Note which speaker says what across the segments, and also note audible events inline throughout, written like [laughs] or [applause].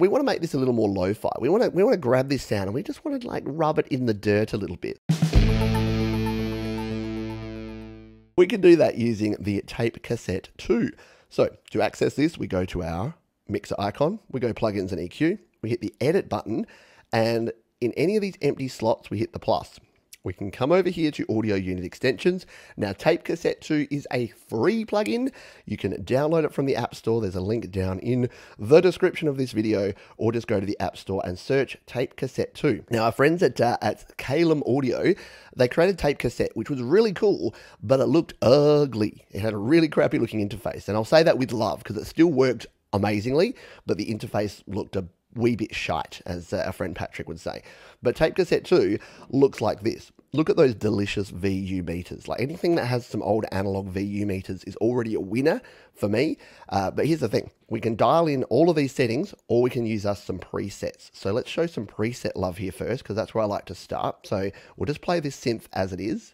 Speaker 1: we want to make this a little more lo-fi. We want to we want to grab this sound and we just want to like rub it in the dirt a little bit. We can do that using the Tape Cassette 2. So to access this, we go to our mixer icon, we go plugins and EQ, we hit the edit button, and in any of these empty slots, we hit the plus. We can come over here to audio unit extensions. Now, Tape Cassette 2 is a free plugin. You can download it from the App Store. There's a link down in the description of this video, or just go to the App Store and search Tape Cassette 2. Now, our friends at, uh, at Caelum Audio, they created Tape Cassette, which was really cool, but it looked ugly. It had a really crappy looking interface. And I'll say that with love because it still worked amazingly, but the interface looked a wee bit shite, as uh, our friend Patrick would say. But Tape Cassette 2 looks like this. Look at those delicious VU meters. Like anything that has some old analog VU meters is already a winner for me. Uh, but here's the thing. We can dial in all of these settings or we can use us some presets. So let's show some preset love here first because that's where I like to start. So we'll just play this synth as it is.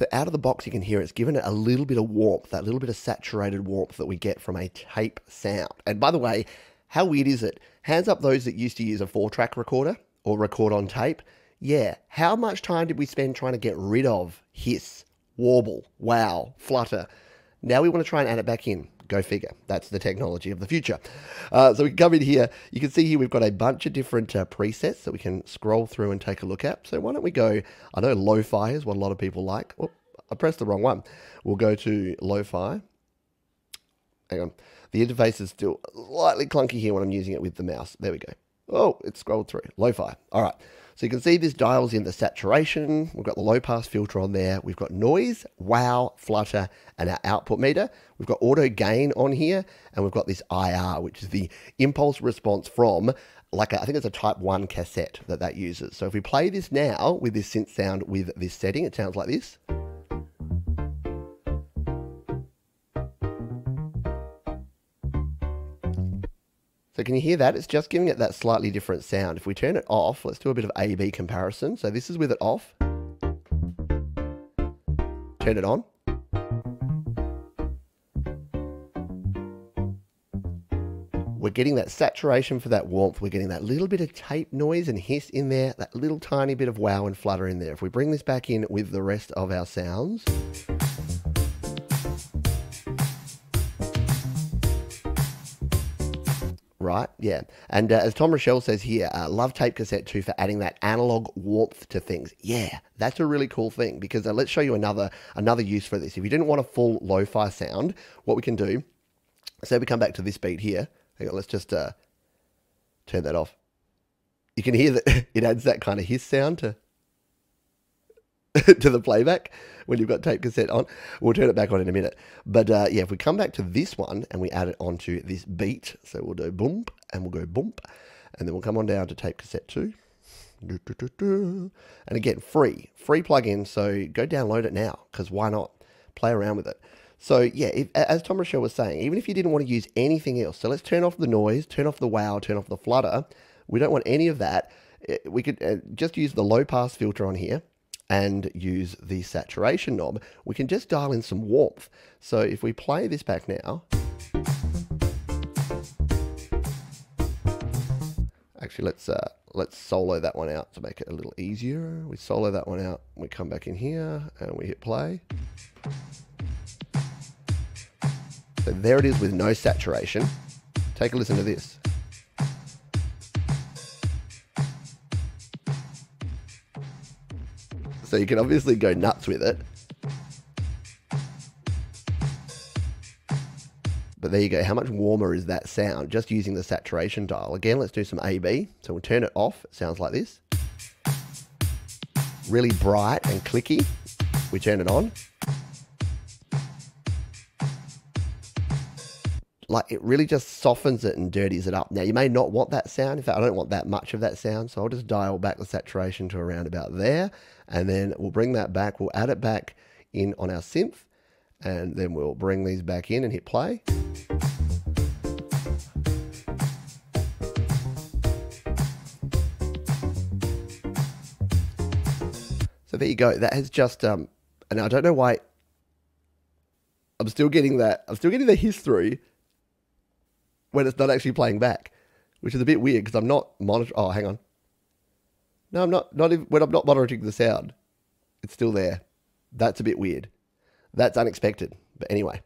Speaker 1: So out of the box, you can hear it's given it a little bit of warmth, that little bit of saturated warmth that we get from a tape sound. And by the way, how weird is it? Hands up those that used to use a four track recorder or record on tape. Yeah, how much time did we spend trying to get rid of hiss, warble, wow, flutter? Now we want to try and add it back in. Go figure. That's the technology of the future. Uh, so we come in here. You can see here we've got a bunch of different uh, presets that we can scroll through and take a look at. So why don't we go, I know lo-fi is what a lot of people like. I pressed the wrong one. We'll go to lo-fi. Hang on. The interface is still slightly clunky here when I'm using it with the mouse. There we go. Oh, it scrolled through. Lo-fi. All right. So you can see this dials in the saturation. We've got the low pass filter on there. We've got noise, wow, flutter, and our output meter. We've got auto gain on here, and we've got this IR, which is the impulse response from like a, I think it's a type 1 cassette that that uses. So if we play this now with this synth sound with this setting, it sounds like this. So can you hear that? It's just giving it that slightly different sound. If we turn it off, let's do a bit of A-B comparison. So this is with it off. Turn it on. We're getting that saturation for that warmth. We're getting that little bit of tape noise and hiss in there, that little tiny bit of wow and flutter in there. If we bring this back in with the rest of our sounds. Right? Yeah. And uh, as Tom Rochelle says here, uh, love tape cassette 2 for adding that analog warmth to things. Yeah, that's a really cool thing because uh, let's show you another another use for this. If you didn't want a full lo-fi sound, what we can do, say we come back to this beat here. On, let's just uh, turn that off. You can hear that [laughs] it adds that kind of hiss sound to [laughs] to the playback when you've got tape cassette on. We'll turn it back on in a minute. But uh, yeah, if we come back to this one and we add it onto this beat, so we'll do boom and we'll go boom, and then we'll come on down to tape cassette two. And again, free, free plugin. So go download it now because why not? Play around with it. So yeah, if, as Tom Rochelle was saying, even if you didn't want to use anything else, so let's turn off the noise, turn off the wow, turn off the flutter. We don't want any of that. Eh, we could uh, just use the low pass filter on here and use the saturation knob, we can just dial in some warmth. So if we play this back now, actually let's uh, let's solo that one out to make it a little easier. We solo that one out, we come back in here and we hit play. So there it is with no saturation. Take a listen to this. So you can obviously go nuts with it. But there you go. How much warmer is that sound just using the saturation dial? Again, let's do some AB. So we'll turn it off. It sounds like this. Really bright and clicky. We turn it on. Like it really just softens it and dirties it up. Now you may not want that sound. In fact, I don't want that much of that sound, so I'll just dial back the saturation to around about there, and then we'll bring that back. We'll add it back in on our synth, and then we'll bring these back in and hit play. So there you go. That has just um, and I don't know why I'm still getting that. I'm still getting the history when it's not actually playing back, which is a bit weird because I'm not monitoring. Oh, hang on. No, I'm not. Not even, when I'm not monitoring the sound, it's still there. That's a bit weird. That's unexpected. But anyway.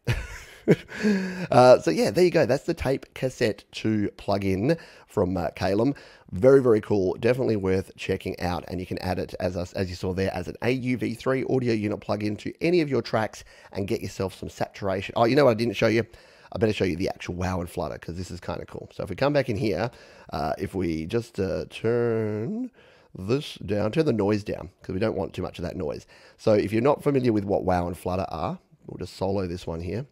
Speaker 1: [laughs] uh, so yeah, there you go. That's the tape cassette 2 plug in from uh, Caelum. Very very cool. Definitely worth checking out. And you can add it as us as you saw there as an AUV3 audio unit plug in to any of your tracks and get yourself some saturation. Oh, you know what I didn't show you? I better show you the actual wow and flutter because this is kind of cool. So if we come back in here, uh, if we just uh, turn this down, turn the noise down because we don't want too much of that noise. So if you're not familiar with what wow and flutter are, we'll just solo this one here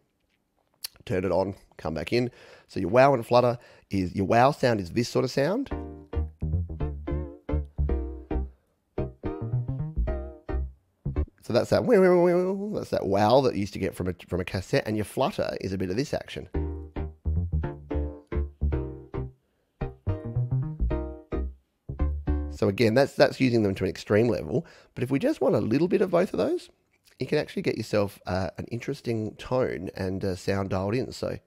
Speaker 1: turn it on, come back in. So your wow and flutter is, your wow sound is this sort of sound. So that's that, that's that wow that you used to get from a, from a cassette, and your flutter is a bit of this action. So again, that's that's using them to an extreme level. But if we just want a little bit of both of those, you can actually get yourself uh, an interesting tone and uh, sound dialed in. So.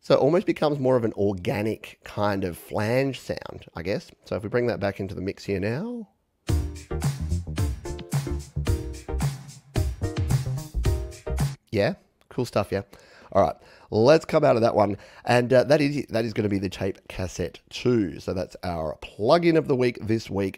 Speaker 1: So it almost becomes more of an organic kind of flange sound, I guess. So if we bring that back into the mix here now. Yeah, cool stuff, yeah. All right, let's come out of that one. And uh, that is that is going to be the tape cassette 2. So that's our plug-in of the week this week